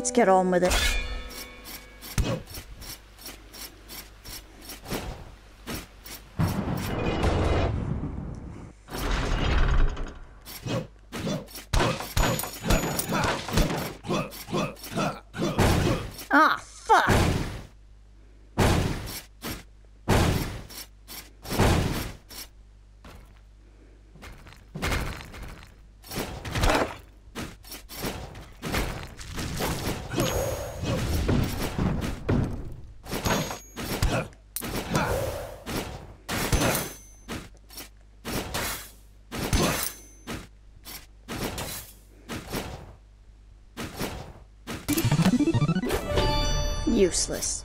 Let's get on with it. Useless.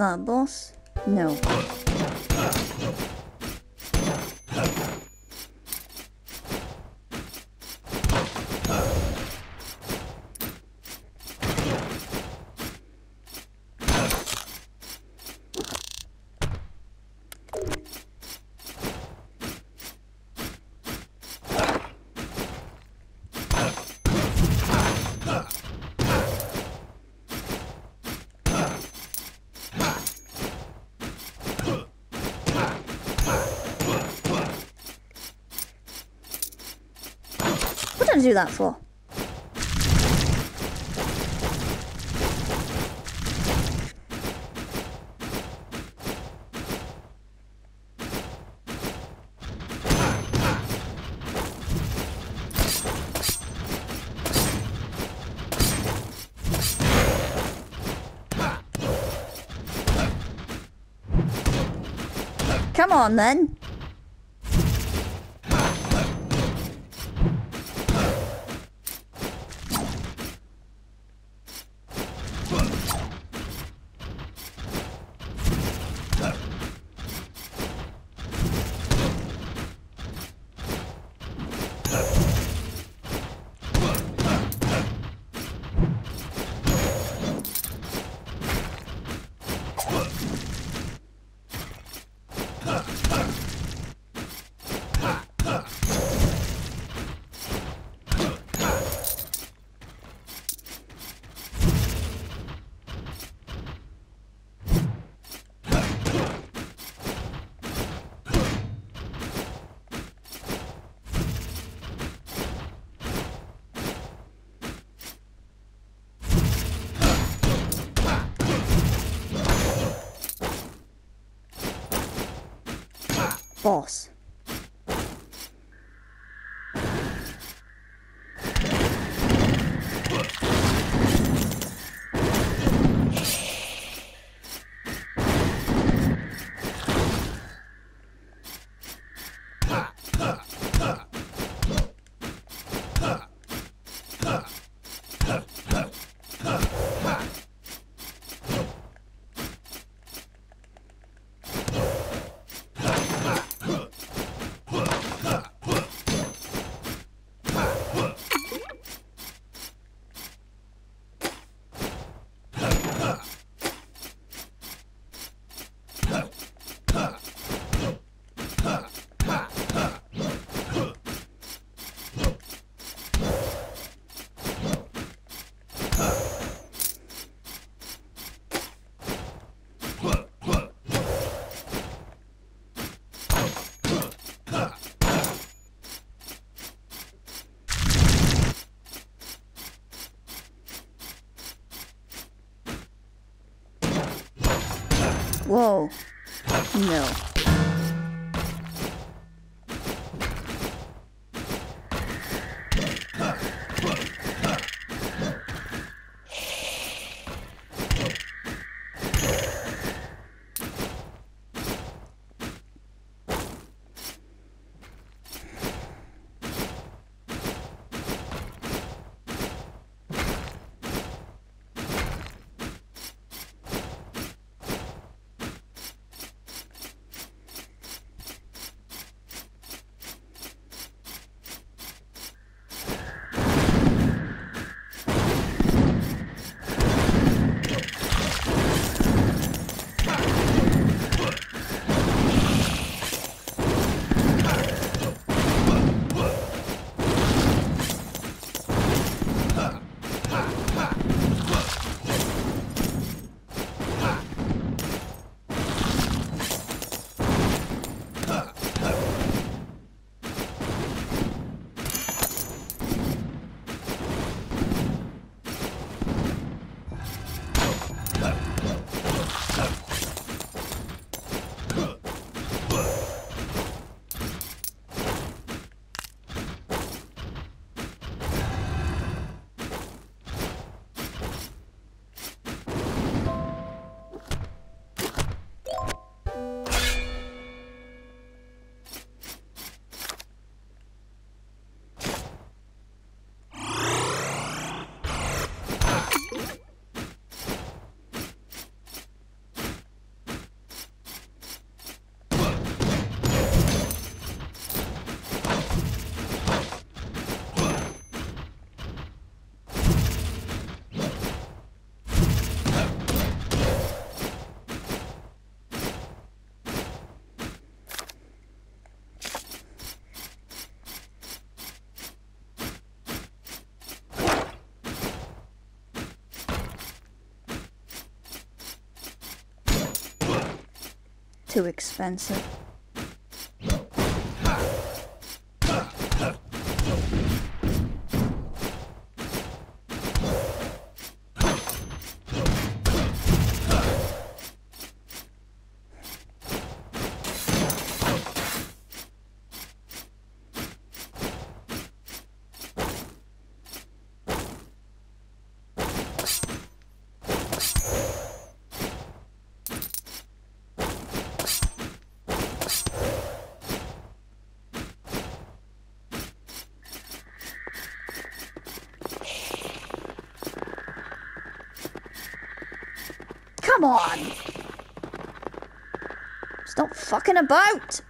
Boss? No. I do that for? Come on then. Boss. No. Too expensive. Come on! Stop fucking about!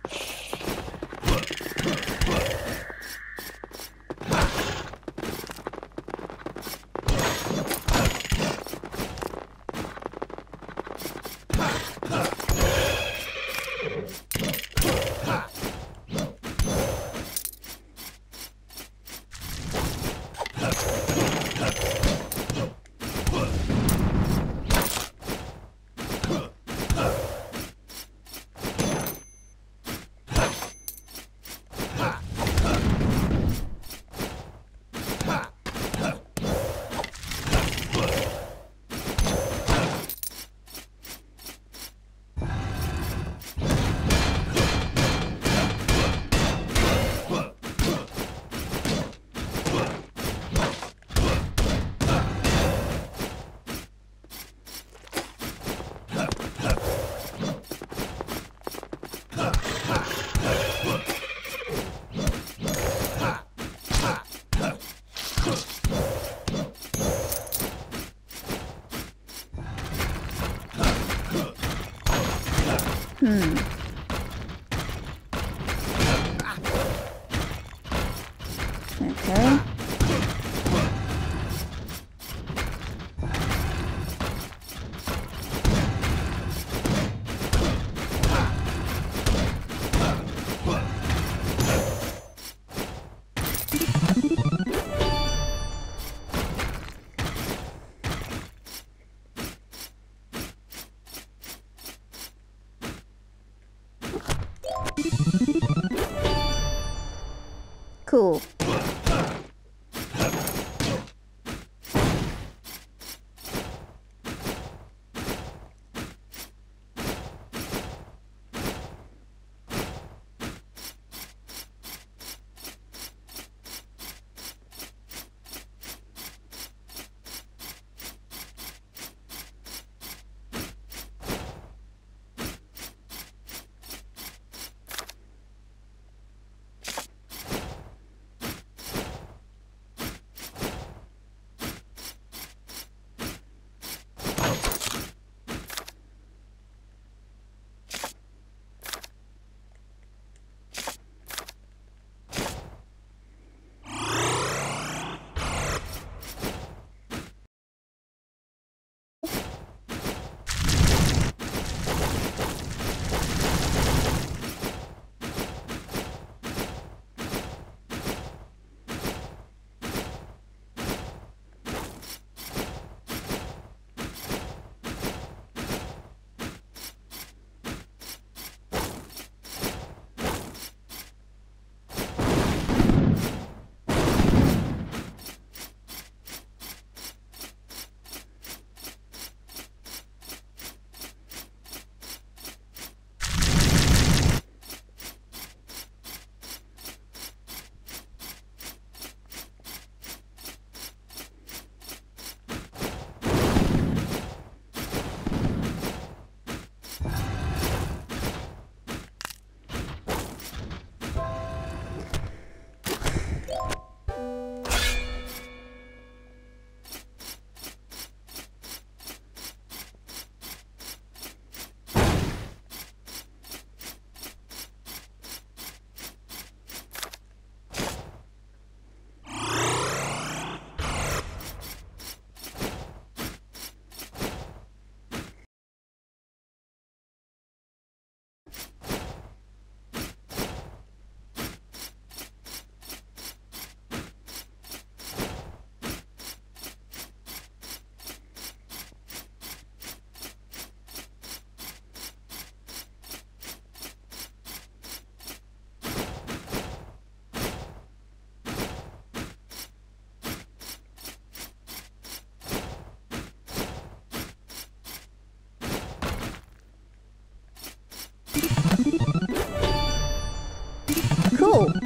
Oh!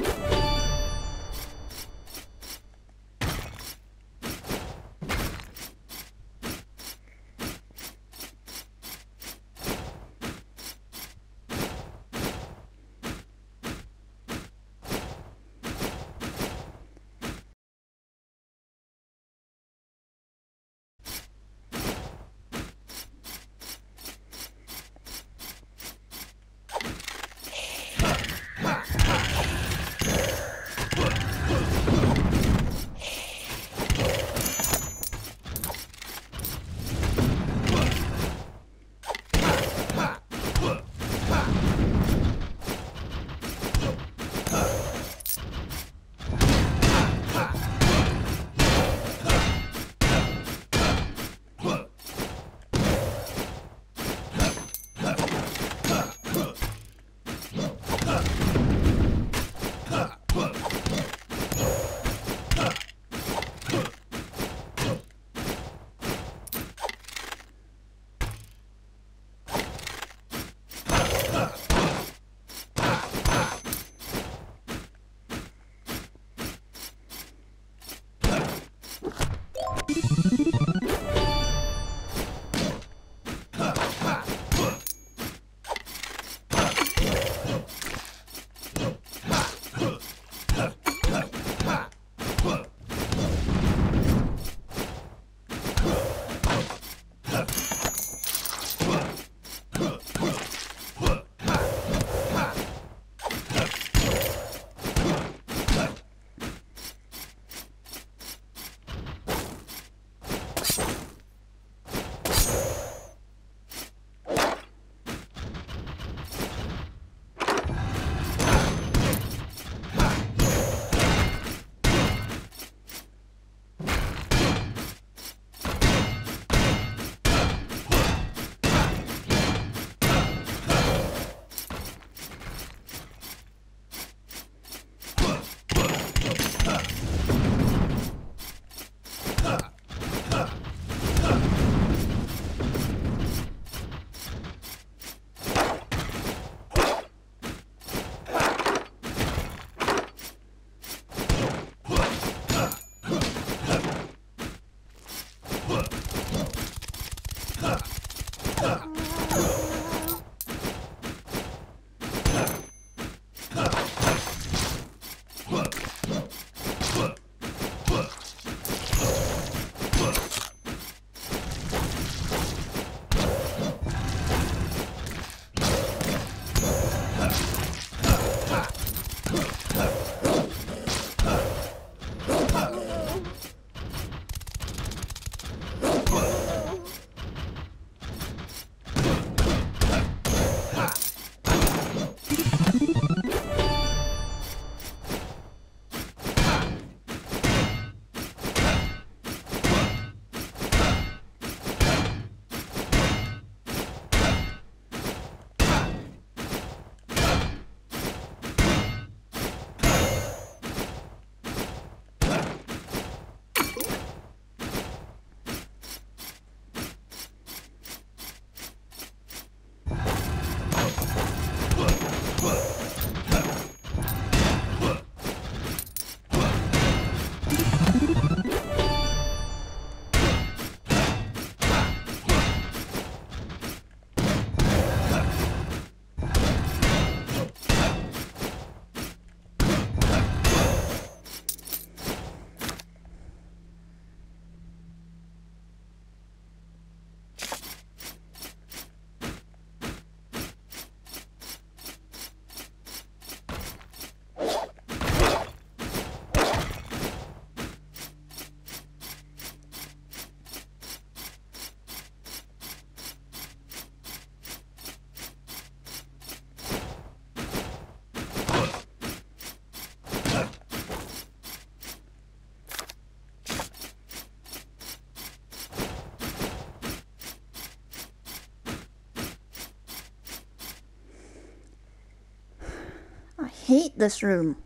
Hate this room.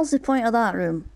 Hell's the point of that room?